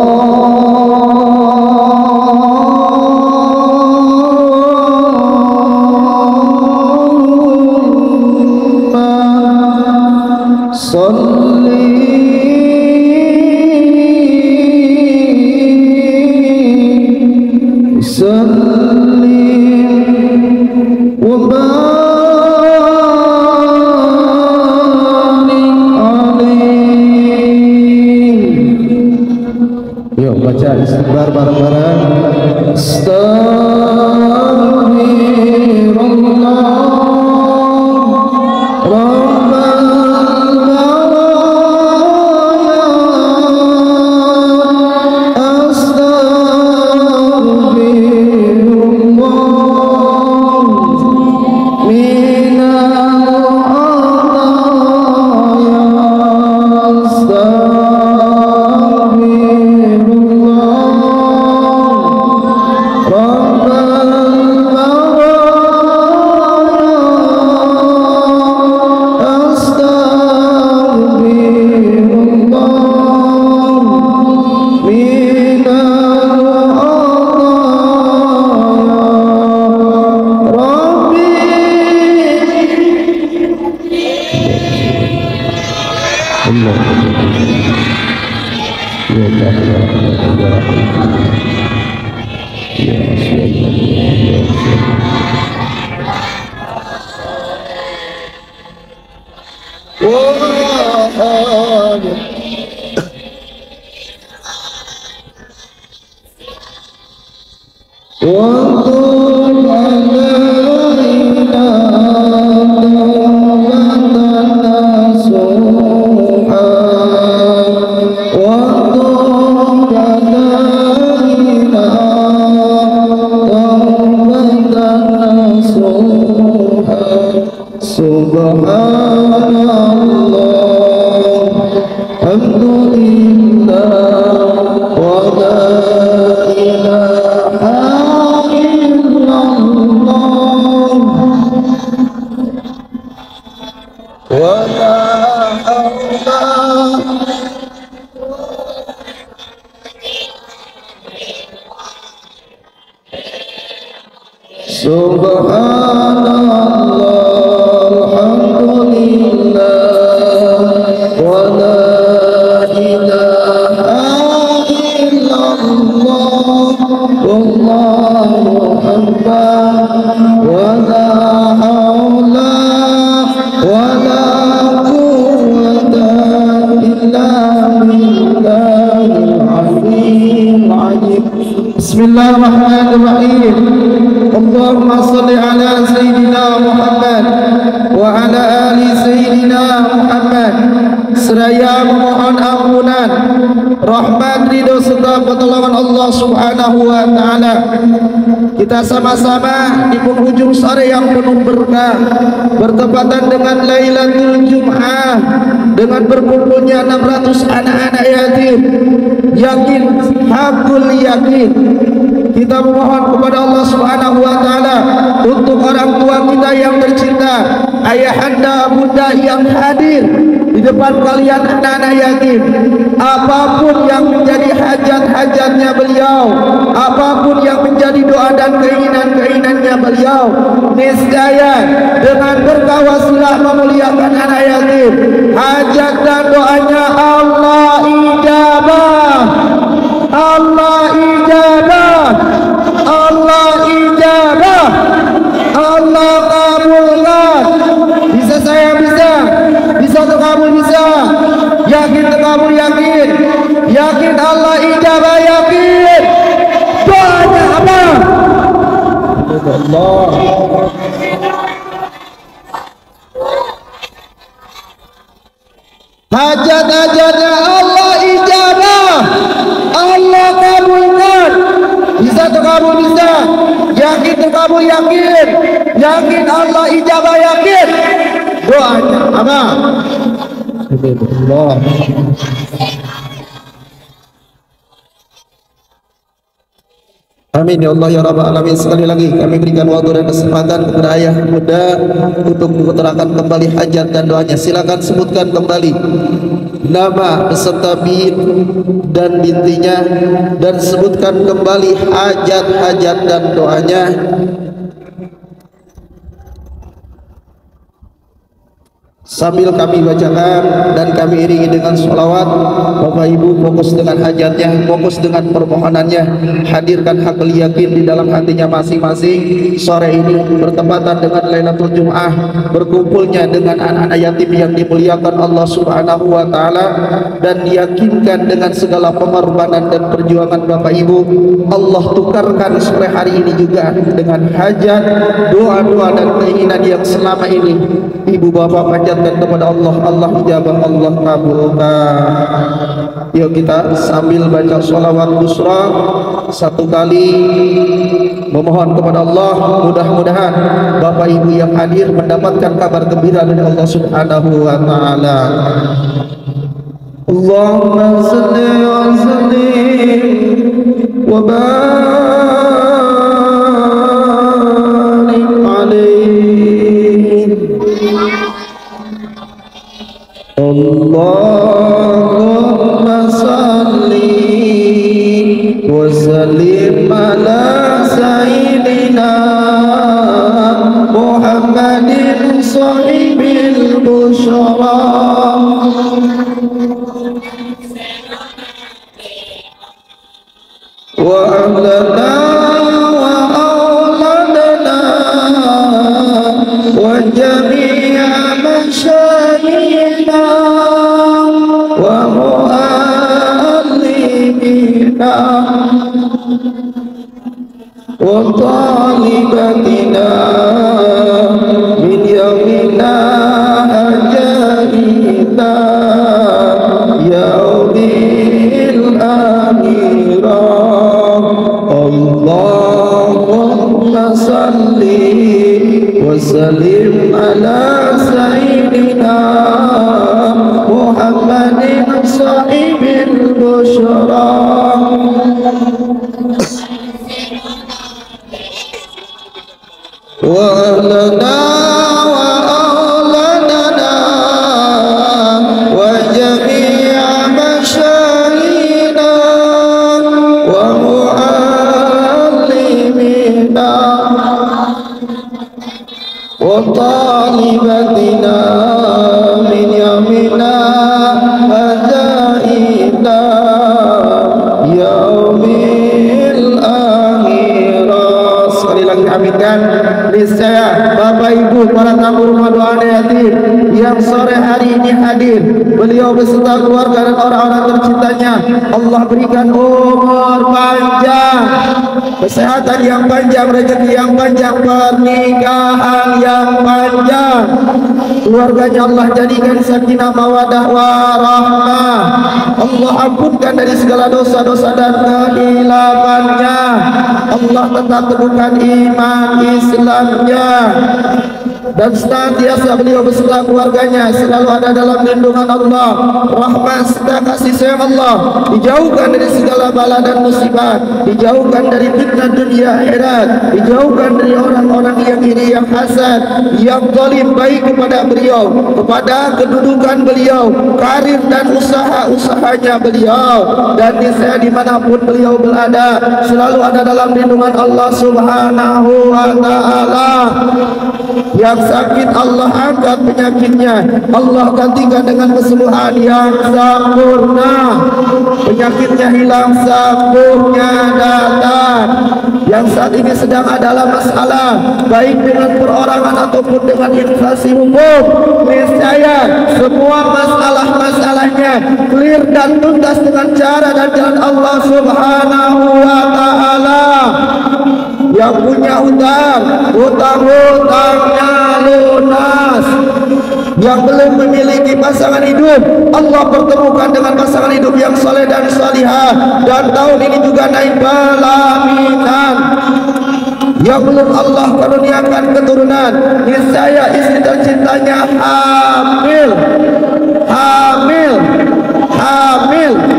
بسم الله الرحمن الرحيم. اللهم صل على سيدنا محمد وعلى آل سيدنا محمد. seraya memohon ampunan Rahmat ridho serta pertolongan Allah subhanahu wa ta'ala. Kita sama-sama di penghujung sore yang penuh berkah Bertepatan dengan Lailatul Jum'ah Dengan berkumpulnya 600 anak-anak yatim Yakin, hakul yakin. Kita memohon kepada Allah Subhanahu wa taala untuk orang tua kita yang tercinta, ayahanda, bunda yang hadir di depan kalian anak-anak yatim. Apapun yang menjadi hajat-hajatnya beliau, apapun yang menjadi doa dan keinginan-keinginannya beliau, niscaya dengan berkah wasilah memuliakan anak yatim, hajat dan doanya Allah ijabah. Allah ijabah Allah ijabah terkabul bisa yakin terkabul yakin. Yakin Allah ijabah yakin. Doanya apa? Allah Hajat-hajatnya Allah ijabah. Allah kabulkan. Bisa terkabul bisa. Yakin terkabul yakin. Yakin Allah ijabah yakin. Doanya apa? Amin. Ya Allah ya Rabbal Alamin. Sekali lagi kami berikan waktu dan kesempatan kepada ayah muda Untuk mengutarakan kembali hajat dan doanya. Silakan sebutkan kembali Nama beserta bin dan bintinya Dan sebutkan kembali hajat-hajat dan doanya Sambil kami bacakan dan kami iringi dengan sholawat Bapak Ibu fokus dengan hajatnya Fokus dengan permohonannya. Hadirkan hak yakin di dalam hatinya masing-masing. Sore ini bertempatan dengan Lailatul Jum'ah Berkumpulnya dengan anak-anak yatim yang dimuliakan Allah subhanahu wa ta'ala Dan diyakinkan dengan segala pengorbanan dan perjuangan Bapak Ibu. Allah tukarkan sore hari ini juga Dengan hajat, doa-doa dan keinginan yang selama ini Ibu Bapak panjatkan kepada Allah. Allah ijabah Allah kabulkan Yuk kita sambil baca sholawat busra Satu kali Memohon kepada Allah. Mudah-mudahan Bapak Ibu yang hadir Mendapatkan kabar gembira dari Allah subhanahu wa ta'ala. Allahumma salli wa sallim Wa barik kesehatan yang panjang rezeki yang panjang pernikahan yang panjang. Keluarganya Allah jadikan sakinah mawadah warahmah. Allah ampunkan dari segala dosa-dosa dan kehilafannya Allah tetap teguhkan iman Islamnya dan senantiasa beliau beserta keluarganya selalu ada dalam lindungan Allah rahmat serta kasih sayang Allah. Dijauhkan dari segala bala dan musibah dijauhkan dari fitnah dunia akhirat dijauhkan dari orang-orang yang iri yang hasad yang zalim baik kepada beliau kepada kedudukan beliau karir dan usaha-usahanya beliau. Dan saya di mana pun beliau berada selalu ada dalam lindungan Allah subhanahu wa ta'ala. Yang sakit Allah angkat penyakitnya. Allah gantikan dengan kesembuhan yang sempurna. Penyakitnya hilang sembuhnya datang. Yang saat ini sedang adalah masalah baik dengan perorangan ataupun dengan inflasi hukum. Niscaya semua masalah-masalahnya clear dan tuntas dengan cara dan jalan Allah subhanahu wa ta'ala yang punya hutang hutang-hutangnya lunas. Yang belum memiliki pasangan hidup. Allah pertemukan dengan pasangan hidup yang soleh dan salihah. Dan tahun ini juga naik pelaminan yang belum Allah karuniakan keturunan. Niscaya istri tercintanya hamil. Hamil. Hamil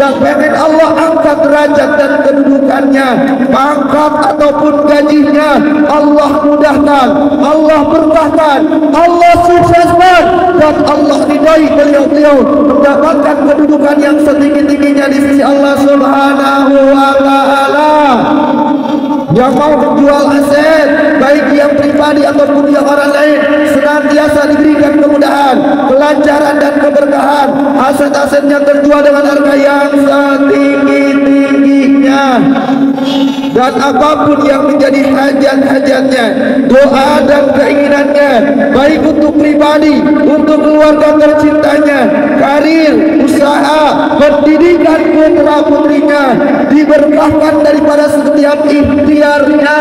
yang pengen Allah angkat derajat dan kedudukannya pangkat ataupun gajinya Allah mudahkan Allah berkahkan Allah sukseskan. Dan Allah ridai beliau-beliau mendapatkan kedudukan yang setinggi-tingginya di sisi Allah subhanahu wa ta'ala yang mau menjual aset baik yang pribadi ataupun yang orang lain senantiasa diberikan kemudahan kelancaran dan keberkahan. Aset-asetnya terjual dengan harga yang setinggi-tingginya dan apa pun yang menjadi hajat-hajatnya doa dan keinginannya baik untuk pribadi untuk keluarga tercintanya karir usaha pendidikan putra putrinya diberkahkan daripada setiap ikhtiarnya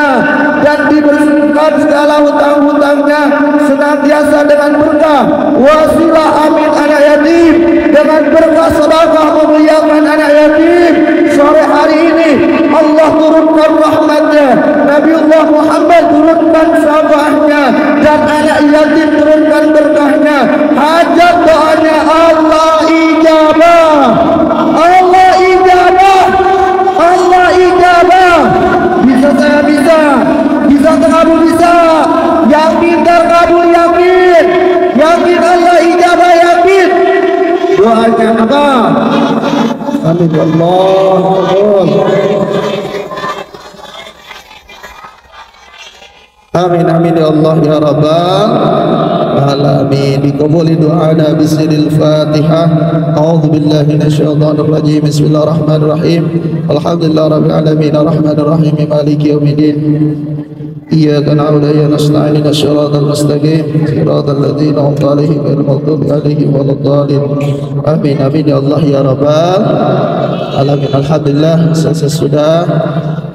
dan dibersihkan segala hutang-hutangnya senantiasa dengan berkah. Wasilah amin anak yatim. Dengan berkah sedekah memuliakan anak yatim sore hari ini Allah turunkan rahmatnya. Nabiullah Muhammad turunkan sabahnya dan anak yatim turunkan berkahnya. Hajat doanya Allah ولدعانا بسر الفاتحة. أعوذ بالله من الشيطان الرجيم. بسم الله الرحمن الرحيم. الحمد لله رب العالمين. الرحمن الرحيم. مالك يوم الدين. إياك نعبد وإياك نستعين. الصراط المستقيم. صراط الذين أنعمت عليهم غير المغضوب عليهم ولا الضالين. آمين. آمين. يا الله يا رب العالمين. الحمد لله. sesudah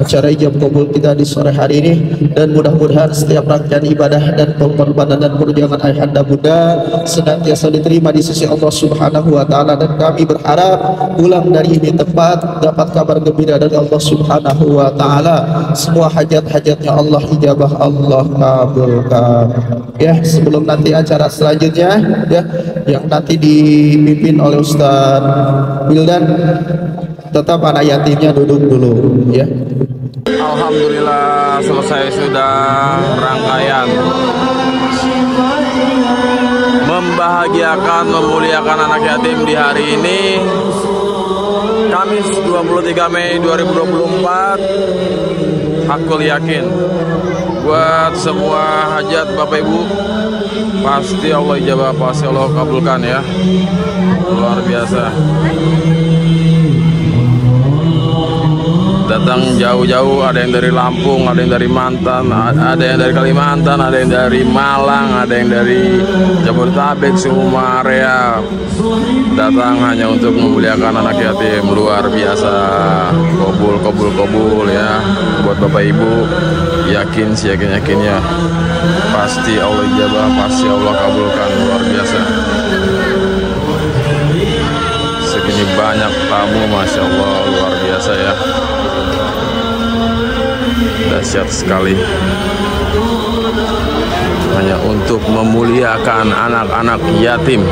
acara ijab kabul kita di sore hari ini. Dan mudah-mudahan setiap rangkaian ibadah dan pengorbanan dan perjuangan ayahanda Bunda senantiasa diterima di sisi Allah Subhanahu wa taala. Dan kami berharap pulang dari ini tepat dapat kabar gembira dari Allah Subhanahu wa taala. Semua hajat-hajatnya Allah ijabah Allah kabulkan. Ya sebelum nanti acara selanjutnya ya yang nanti dipimpin oleh Ustaz Wildan tetap anak yatimnya duduk dulu ya Alhamdulillah selesai sudah rangkaian. Membahagiakan memuliakan anak yatim di hari ini Kamis 23 Mei 2024 Hakul yakin buat semua hajat Bapak Ibu pasti Allah ijabah pasti Allah kabulkan ya. Luar biasa datang jauh-jauh ada yang dari Lampung ada yang dari Mantan ada yang dari Kalimantan ada yang dari Malang ada yang dari Jabodetabek semua area. Datang hanya untuk memuliakan anak yatim luar biasa. Kobul kobul kobul ya. Buat bapak ibu yakin sih yakin yakinnya pasti Allah ijabah pasti Allah kabulkan luar biasa. Segini banyak tamu masya Allah luar biasa ya dahsyat sekali. Hanya untuk memuliakan anak-anak yatim